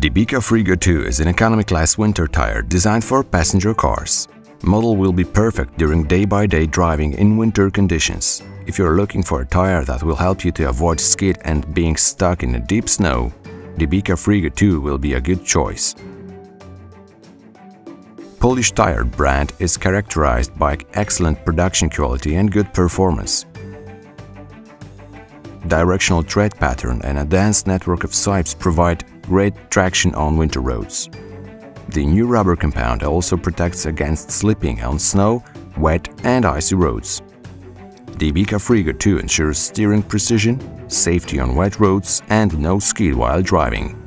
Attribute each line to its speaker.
Speaker 1: Dębica Frigo 2 is an economy-class winter tire designed for passenger cars. Model will be perfect during day-by-day -day driving in winter conditions. If you're looking for a tire that will help you to avoid skid and being stuck in a deep snow, the Dębica Frigo 2 will be a good choice. Polish Tire brand is characterized by excellent production quality and good performance directional tread pattern and a dense network of sipes provide great traction on winter roads. The new rubber compound also protects against slipping on snow, wet and icy roads. Dębica Frigo 2 ensures steering precision, safety on wet roads and no skid while driving.